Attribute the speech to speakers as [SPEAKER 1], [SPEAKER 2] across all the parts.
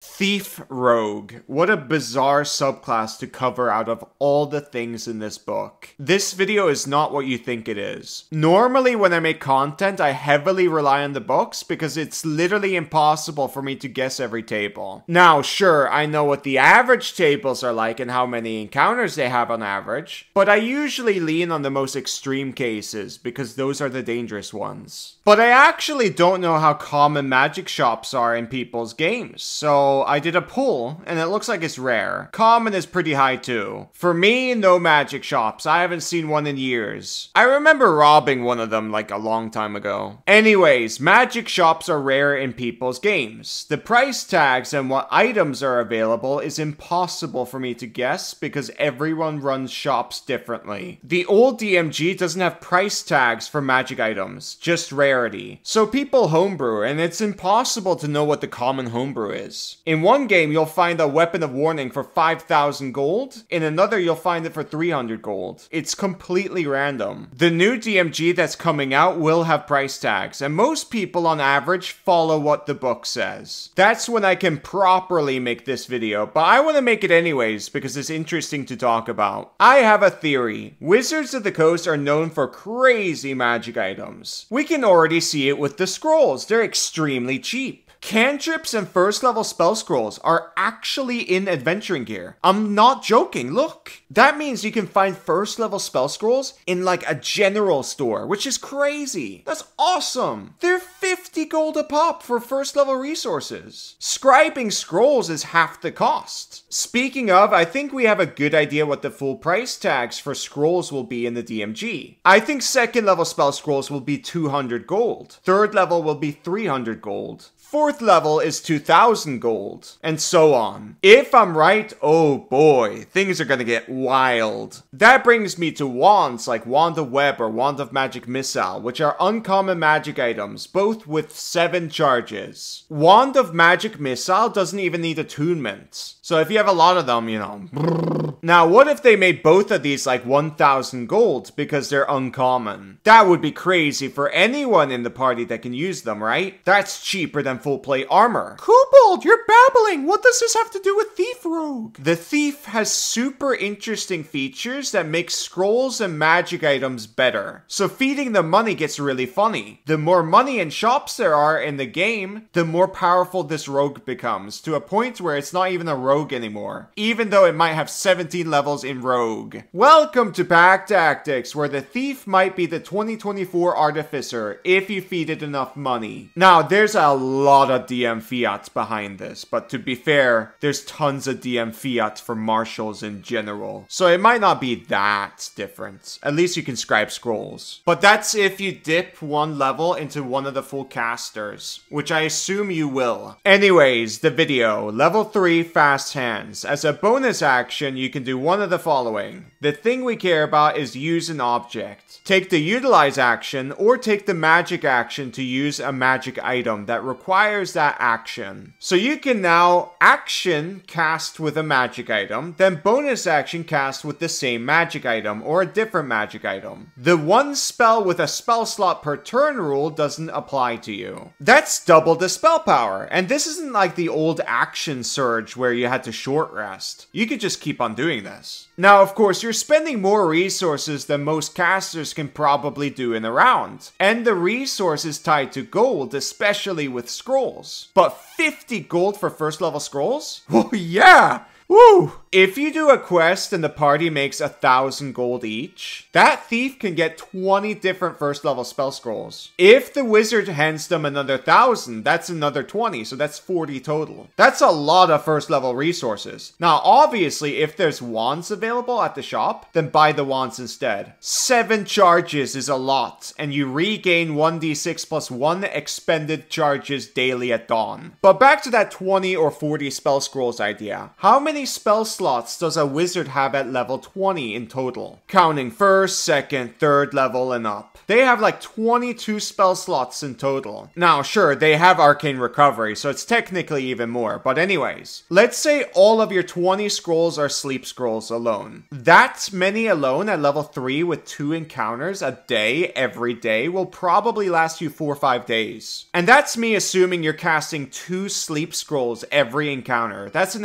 [SPEAKER 1] Thief Rogue. What a bizarre subclass to cover out of all the things in this book. This video is not what you think it is. Normally, when I make content, I heavily rely on the books because it's literally impossible for me to guess every table. Now, sure, I know what the average tables are like and how many encounters they have on average, but I usually lean on the most extreme cases because those are the dangerous ones. But I actually don't know how common magic shops are in people's games, so I did a pull, and it looks like it's rare. Common is pretty high too. For me, no magic shops. I haven't seen one in years. I remember robbing one of them like a long time ago. Anyways, magic shops are rare in people's games. The price tags and what items are available is impossible for me to guess because everyone runs shops differently. The old DMG doesn't have price tags for magic items, just rarity. So people homebrew, and it's impossible to know what the common homebrew is. In one game, you'll find a weapon of warning for 5,000 gold. In another, you'll find it for 300 gold. It's completely random. The new DMG that's coming out will have price tags, and most people on average follow what the book says. That's when I can properly make this video, but I want to make it anyways because it's interesting to talk about. I have a theory. Wizards of the Coast are known for crazy magic items. We can already see it with the scrolls. They're extremely cheap. Cantrips and first level spell scrolls are actually in adventuring gear. I'm not joking, look. That means you can find first level spell scrolls in like a general store, which is crazy. That's awesome. They're 50 gold a pop for first level resources. Scribing scrolls is half the cost. Speaking of, I think we have a good idea what the full price tags for scrolls will be in the DMG. I think second level spell scrolls will be 200 gold. Third level will be 300 gold. Fourth level is 2000 gold, and so on. If I'm right, oh boy, things are gonna get wild. That brings me to wands like Wand of Web or Wand of Magic Missile, which are uncommon magic items, both with 7 charges. Wand of Magic Missile doesn't even need attunement. So if you have a lot of them, you know. Now, what if they made both of these like 1000 gold because they're uncommon? That would be crazy for anyone in the party that can use them, right? That's cheaper than full plate armor. Kobold, you're babbling! What does this have to do with Thief Rogue? The Thief has super interesting features that make scrolls and magic items better. So feeding the money gets really funny. The more money and shops there are in the game, the more powerful this rogue becomes, to a point where it's not even a rogue anymore, even though it might have 17 levels in rogue. Welcome to Pack Tactics, where the thief might be the 2024 artificer if you feed it enough money. Now, there's a lot of DM fiat behind this, but to be fair, there's tons of DM fiat for martials in general. So it might not be that different. At least you can scribe scrolls. But that's if you dip one level into one of the full casters, which I assume you will. Anyways, the video. Level 3 Fast Hands. As a bonus action, you can do one of the following. The thing we care about is use an object. Take the utilize action or take the magic action to use a magic item that requires that action. So you can now action cast with a magic item, then bonus action cast with the same magic item or a different magic item. The one spell with a spell slot per turn rule doesn't apply to you. That's double the spell power, and this isn't like the old action surge where you had to short rest. You could just keep on doing this. Now, of course, you're spending more resources than most casters can probably do in a round. And the resource is tied to gold, especially with scrolls. But 50 gold for first level scrolls? Oh yeah! Woo! If you do a quest and the party makes a thousand gold each, that thief can get 20 different first level spell scrolls. If the wizard hands them another thousand, that's another 20, so that's 40 total. That's a lot of first level resources. Now, obviously, if there's wands available at the shop, then buy the wands instead. Seven charges is a lot, and you regain 1d6 plus one expended charges daily at dawn. But back to that 20 or 40 spell scrolls idea. How many many spell slots does a wizard have at level 20 in total? Counting first, second, third level, and up. They have like 22 spell slots in total. Now, sure, they have Arcane Recovery, so it's technically even more. But anyways, let's say all of your 20 scrolls are sleep scrolls alone. That many alone at level 3 with two encounters a day every day will probably last you 4 or 5 days. And that's me assuming you're casting two sleep scrolls every encounter. That's an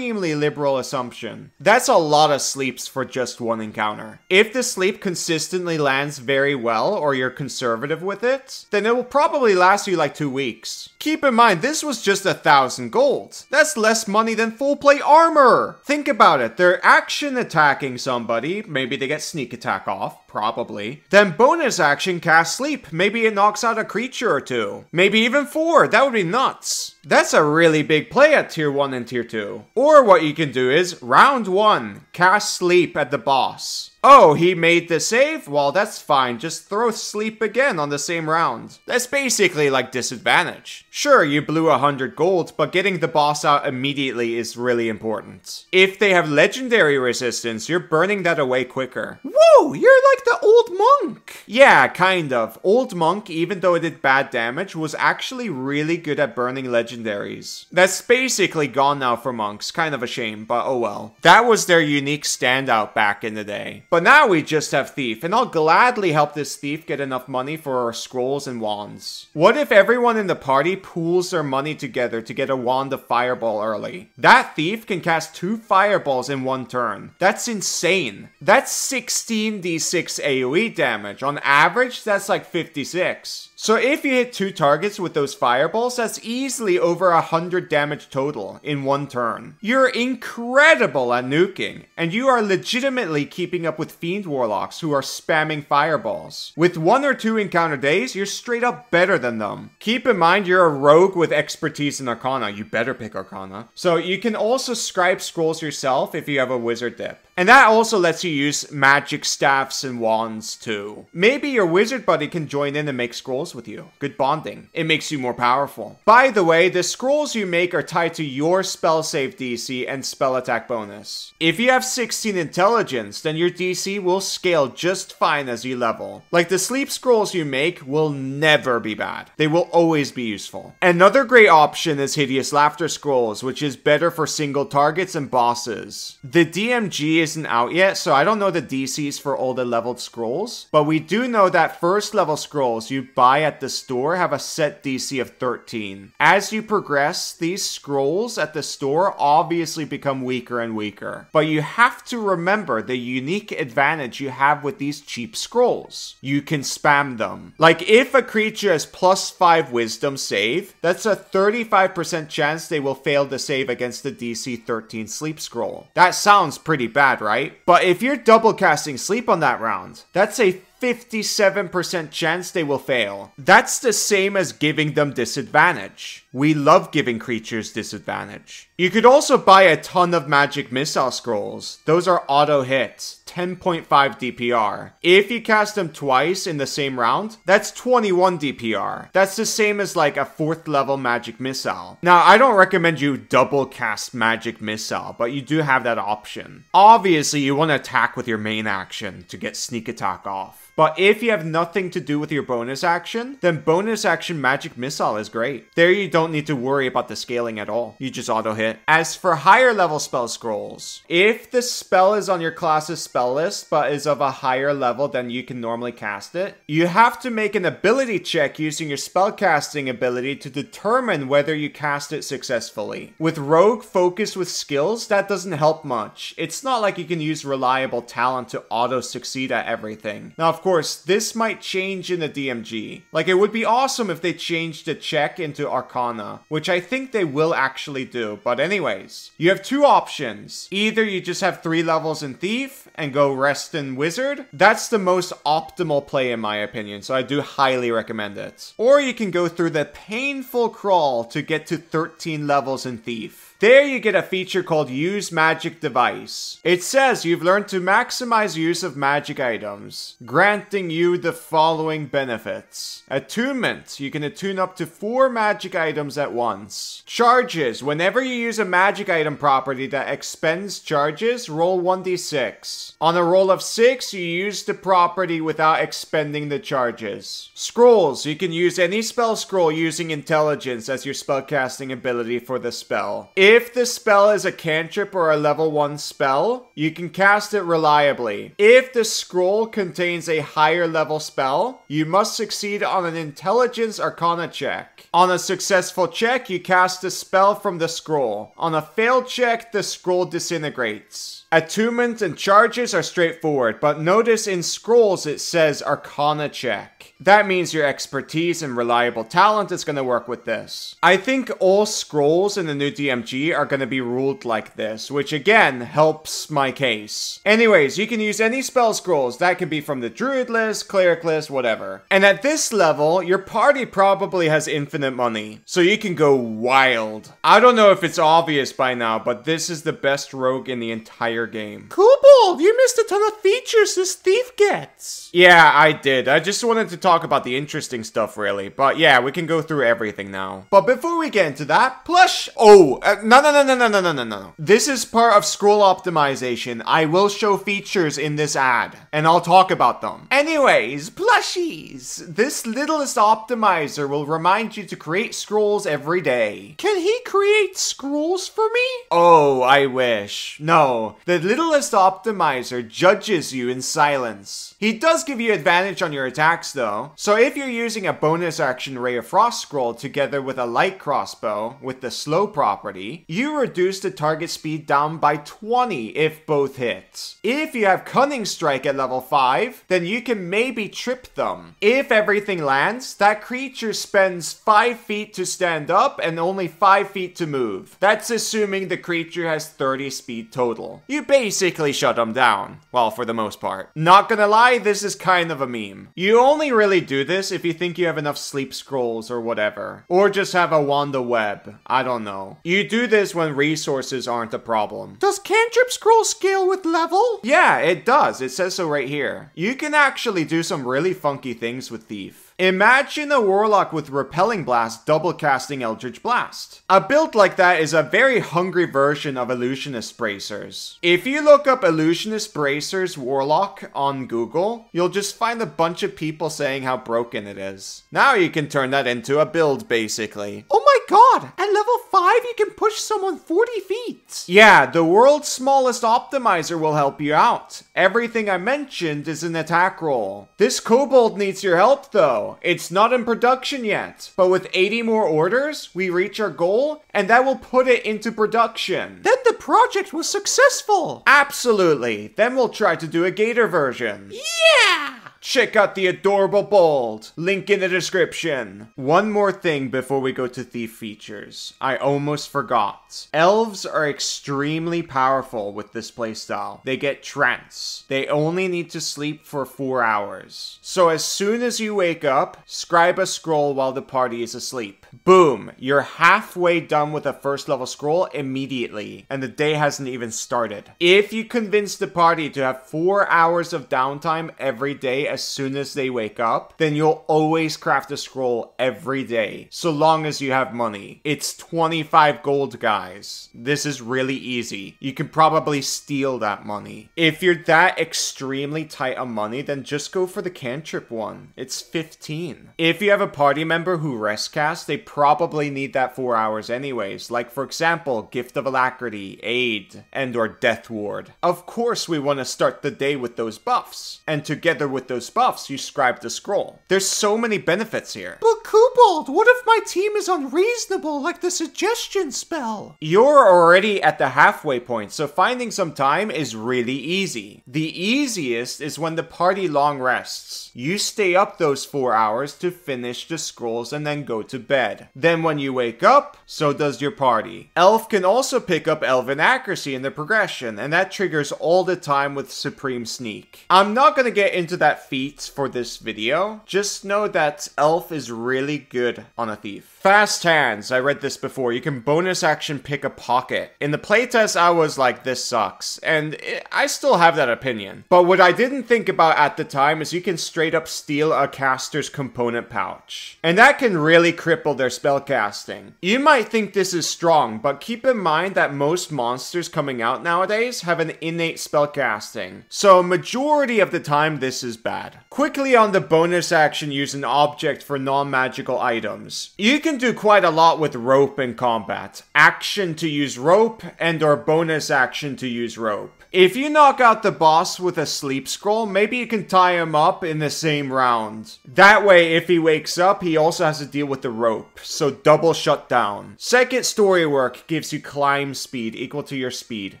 [SPEAKER 1] extremely liberal assumption. That's a lot of sleeps for just one encounter. If the sleep consistently lands very well or you're conservative with it, then it will probably last you like two weeks. Keep in mind, this was just a thousand gold. That's less money than full plate armor. Think about it. They're action attacking somebody. Maybe they get sneak attack off. Probably. Then bonus action cast sleep. Maybe it knocks out a creature or two. Maybe even four. That would be nuts. That's a really big play at tier 1 and tier 2. Or what you can do is round 1, cast sleep at the boss. Oh, he made the save? Well, that's fine. Just throw sleep again on the same round. That's basically like disadvantage. Sure, you blew a hundred gold, but getting the boss out immediately is really important. If they have legendary resistance, you're burning that away quicker. Whoa, you're like the old monk! Yeah, kind of. Old monk, even though it did bad damage, was actually really good at burning legendaries. That's basically gone now for monks. Kind of a shame, but oh well. That was their unique standout back in the day. But now we just have Thief, and I'll gladly help this Thief get enough money for our scrolls and wands. What if everyone in the party pools their money together to get a wand of Fireball early? That Thief can cast two Fireballs in one turn. That's insane. That's 16d6 AoE damage. On average, that's like 56. So if you hit two targets with those fireballs, that's easily over 100 damage total in one turn. You're incredible at nuking, and you are legitimately keeping up with Fiend Warlocks who are spamming fireballs. With one or two encounter days, you're straight up better than them. Keep in mind you're a rogue with expertise in Arcana, you better pick Arcana. So you can also scribe scrolls yourself if you have a wizard dip. And that also lets you use magic staffs and wands too. Maybe your wizard buddy can join in and make scrolls with you. Good bonding. It makes you more powerful. By the way, the scrolls you make are tied to your spell save DC and spell attack bonus. If you have 16 intelligence, then your DC will scale just fine as you level. Like the sleep scrolls you make will never be bad. They will always be useful. Another great option is Hideous Laughter Scrolls, which is better for single targets and bosses. The DMG isn't out yet, so I don't know the DCs for all the leveled scrolls, but we do know that first level scrolls you buy at the store have a set DC of 13. As you progress, these scrolls at the store obviously become weaker and weaker, but you have to remember the unique advantage you have with these cheap scrolls. You can spam them. Like if a creature has plus 5 wisdom save, that's a 35% chance they will fail to save against the DC 13 sleep scroll. That sounds pretty bad, right? But if you're double casting sleep on that round, that's a 57% chance they will fail. That's the same as giving them disadvantage. We love giving creatures disadvantage. You could also buy a ton of magic missile scrolls. Those are auto hits, 10.5 DPR. If you cast them twice in the same round, that's 21 DPR. That's the same as like a fourth level magic missile. Now, I don't recommend you double cast magic missile, but you do have that option. Obviously, you want to attack with your main action to get sneak attack off. But if you have nothing to do with your bonus action, then bonus action magic missile is great. There you don't need to worry about the scaling at all. You just auto hit. As for higher level spell scrolls, if the spell is on your class's spell list but is of a higher level than you can normally cast it, you have to make an ability check using your spellcasting ability to determine whether you cast it successfully. With rogue focus with skills, that doesn't help much. It's not like you can use reliable talent to auto succeed at everything. Now, of course, this might change in the DMG. Like, it would be awesome if they changed the check into Arcana, which I think they will actually do. But anyways, you have two options. Either you just have three levels in Thief and go rest in Wizard. That's the most optimal play in my opinion, so I do highly recommend it. Or you can go through the painful crawl to get to 13 levels in Thief. There you get a feature called Use Magic Device. It says you've learned to maximize use of magic items. Granting you the following benefits. Attunement, you can attune up to four magic items at once. Charges, whenever you use a magic item property that expends charges, roll 1d6. On a roll of 6, you use the property without expending the charges. Scrolls, you can use any spell scroll using intelligence as your spellcasting ability for the spell. If the spell is a cantrip or a level 1 spell, you can cast it reliably. If the scroll contains a higher level spell, you must succeed on an intelligence arcana check. On a successful check, you cast a spell from the scroll. On a failed check, the scroll disintegrates. Attunement and charges are straightforward, but notice in scrolls it says Arcana check. That means your expertise and reliable talent is going to work with this. I think all scrolls in the new DMG are going to be ruled like this, which again helps my case. Anyways, you can use any spell scrolls. That can be from the druid list, cleric list, whatever. And at this level, your party probably has infinite money, so you can go wild. I don't know if it's obvious by now, but this is the best rogue in the entire game.
[SPEAKER 2] Kobold, you missed a ton of features this thief gets.
[SPEAKER 1] Yeah, I did. I just wanted to talk about the interesting stuff, really. But yeah, we can go through everything now. But before we get into that, plush. Oh, uh, no, no, no, no, no, no, no, no, no. This is part of scroll optimization. I will show features in this ad, and I'll talk about them. Anyways, plushies. This littlest optimizer will remind you to create scrolls every day.
[SPEAKER 2] Can he create scrolls for me?
[SPEAKER 1] Oh, I wish. No, the littlest optimizer judges you in silence. He does give you advantage on your attacks though, so if you're using a bonus action Ray of Frost scroll together with a light crossbow with the slow property, you reduce the target speed down by 20 if both hit. If you have Cunning Strike at level 5, then you can maybe trip them. If everything lands, that creature spends 5 feet to stand up and only 5 feet to move. That's assuming the creature has 30 speed total. You basically shut them down. Well, for the most part. Not gonna lie, this is kind of a meme. You only really do this if you think you have enough sleep scrolls or whatever. Or just have a Wand of Web. I don't know. You do this when resources aren't a problem.
[SPEAKER 2] Does cantrip scroll scale with level?
[SPEAKER 1] Yeah, it does. It says so right here. You can actually do some really funky things with Thief. Imagine a warlock with Repelling Blast double casting Eldritch Blast. A build like that is a very hungry version of Illusionist Bracers. If you look up Illusionist Bracers Warlock on Google, you'll just find a bunch of people saying how broken it is. Now you can turn that into a build basically.
[SPEAKER 2] Oh god! At level 5 you can push someone 40 feet!
[SPEAKER 1] Yeah, the world's smallest optimizer will help you out. Everything I mentioned is an attack roll. This kobold needs your help though. It's not in production yet, but with 80 more orders, we reach our goal, and that will put it into production.
[SPEAKER 2] Then the project was successful!
[SPEAKER 1] Absolutely. Then we'll try to do a gator version.
[SPEAKER 2] Yeah!
[SPEAKER 1] Check out the adorable bold. Link in the description. One more thing before we go to thief features. I almost forgot. Elves are extremely powerful with this playstyle. They get trance. They only need to sleep for four hours. So as soon as you wake up, scribe a scroll while the party is asleep. Boom, you're halfway done with a first level scroll immediately, and the day hasn't even started. If you convince the party to have four hours of downtime every day as soon as they wake up, then you'll always craft a scroll every day, so long as you have money. It's 25 gold, guys. This is really easy. You can probably steal that money. If you're that extremely tight on money, then just go for the cantrip one. It's 15. If you have a party member who rest cast, they probably need that 4 hours anyways, like for example, Gift of Alacrity, Aid, and or Death Ward. Of course we want to start the day with those buffs, and together with those buffs, you scribe the scroll. There's so many benefits here.
[SPEAKER 2] But Kobold, what if my team is unreasonable like the suggestion spell?
[SPEAKER 1] You're already at the halfway point, so finding some time is really easy. The easiest is when the party long rests. You stay up those 4 hours to finish the scrolls and then go to bed. Then when you wake up, so does your party. Elf can also pick up Elven Accuracy in the progression, and that triggers all the time with Supreme Sneak. I'm not gonna get into that feat for this video, just know that Elf is really good on a thief. Fast hands. I read this before. You can bonus action pick a pocket. In the playtest, I was like, this sucks. And it, I still have that opinion. But what I didn't think about at the time is you can straight up steal a caster's component pouch. And that can really cripple their spellcasting. You might think this is strong, but keep in mind that most monsters coming out nowadays have an innate spellcasting. So majority of the time this is bad. Quickly on the bonus action use an object for non-magical items. You can do quite a lot with rope in combat. Action to use rope and or bonus action to use rope. If you knock out the boss with a sleep scroll, maybe you can tie him up in the same round. That way, if he wakes up, he also has to deal with the rope, so double shut down. Second story work gives you climb speed equal to your speed.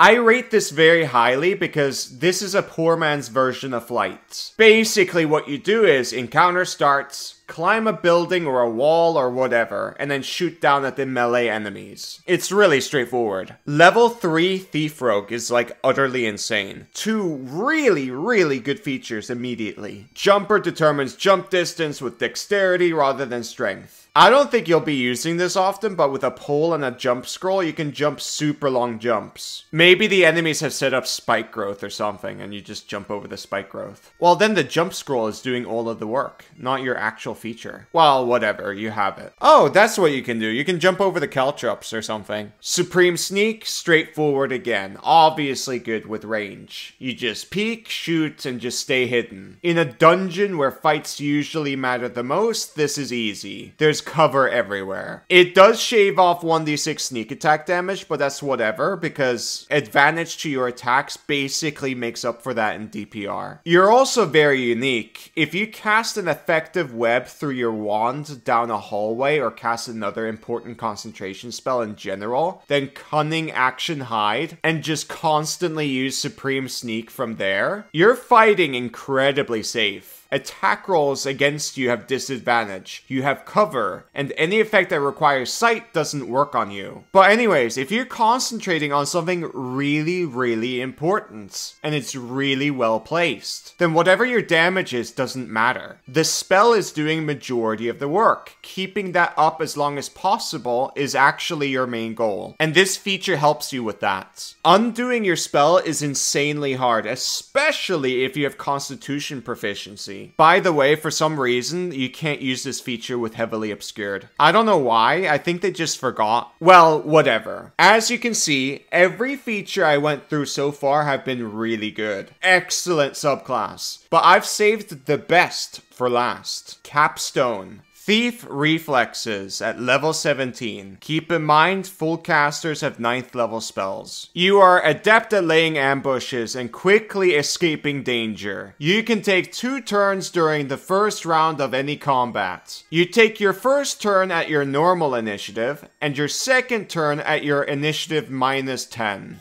[SPEAKER 1] I rate this very highly because this is a poor man's version of flight. Basically, what you do is encounter starts, climb a building or a wall or whatever, and then shoot down at the melee enemies. It's really straightforward. Level 3 Thief Rogue is like utterly insane. Two really, really good features immediately. Jumper determines jump distance with dexterity rather than strength. I don't think you'll be using this often, but with a pole and a jump scroll, you can jump super long jumps. Maybe the enemies have set up spike growth or something, and you just jump over the spike growth. Well, then the jump scroll is doing all of the work, not your actual feature. Well, whatever, you have it. Oh, that's what you can do. You can jump over the caltrops or something. Supreme Sneak, straightforward again. Obviously good with range. You just peek, shoot, and just stay hidden. In a dungeon where fights usually matter the most, this is easy. There's cover everywhere. It does shave off 1d6 sneak attack damage, but that's whatever, because advantage to your attacks basically makes up for that in DPR. You're also very unique. If you cast an effective web through your wand down a hallway or cast another important concentration spell in general, then Cunning Action Hide, and just constantly use Supreme Sneak from there, you're fighting incredibly safe. Attack rolls against you have disadvantage. You have cover, and any effect that requires sight doesn't work on you. But anyways, if you're concentrating on something really, really important, and it's really well placed, then whatever your damage is doesn't matter. The spell is doing majority of the work. Keeping that up as long as possible is actually your main goal. And this feature helps you with that. Undoing your spell is insanely hard, especially if you have constitution proficiency. By the way, for some reason, you can't use this feature with heavily obscured. I don't know why, I think they just forgot. Well, whatever. As you can see, every feature I went through so far have been really good. Excellent subclass. But I've saved the best for last. Capstone. Thief Reflexes at level 17. Keep in mind, full casters have 9th level spells. You are adept at laying ambushes and quickly escaping danger. You can take two turns during the first round of any combat. You take your first turn at your normal initiative, and your second turn at your initiative minus 10.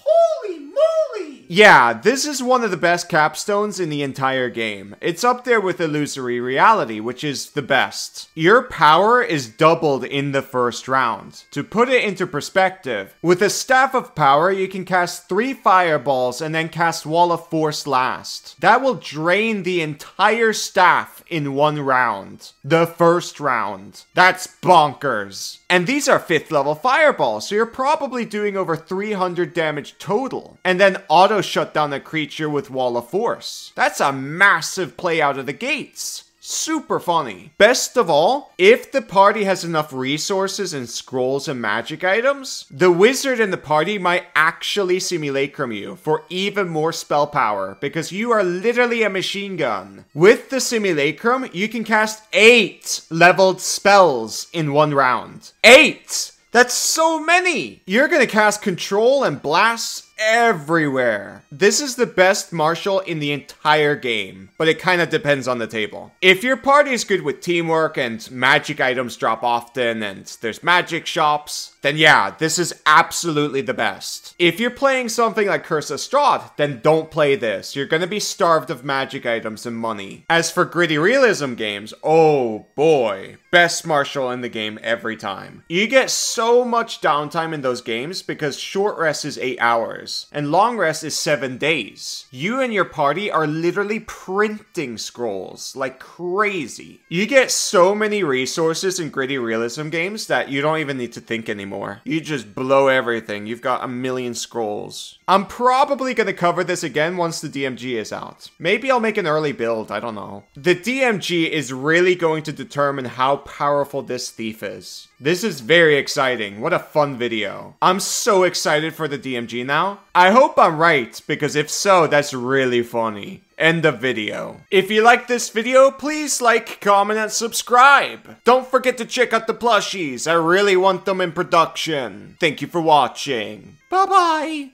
[SPEAKER 1] Yeah, this is one of the best capstones in the entire game. It's up there with Illusory Reality, which is the best. Your power is doubled in the first round. To put it into perspective, with a Staff of Power, you can cast three fireballs and then cast Wall of Force last. That will drain the entire staff in one round. The first round. That's bonkers. And these are 5th level fireballs, so you're probably doing over 300 damage total. And then auto shut down the creature with Wall of Force. That's a massive play out of the gates. Super funny. Best of all, if the party has enough resources and scrolls and magic items, the wizard in the party might actually simulacrum you for even more spell power because you are literally a machine gun. With the simulacrum, you can cast 8 leveled spells in one round. 8! That's so many! You're gonna cast control and blast everywhere. This is the best martial in the entire game, but it kind of depends on the table. If your party is good with teamwork and magic items drop often and there's magic shops, then yeah, this is absolutely the best. If you're playing something like Curse of Strahd, then don't play this. You're gonna be starved of magic items and money. As for gritty realism games, oh boy, best martial in the game every time. You get so much downtime in those games because short rest is 8 hours and long rest is 7 days. You and your party are literally printing scrolls like crazy. You get so many resources in gritty realism games that you don't even need to think anymore. You just blow everything. You've got a million scrolls. I'm probably gonna cover this again once the DMG is out. Maybe I'll make an early build, I don't know. The DMG is really going to determine how powerful this thief is. This is very exciting. What a fun video. I'm so excited for the DMG now. I hope I'm right, because if so, that's really funny. End of video. If you like this video, please like, comment, and subscribe. Don't forget to check out the plushies. I really want them in production. Thank you for watching.
[SPEAKER 2] Bye bye.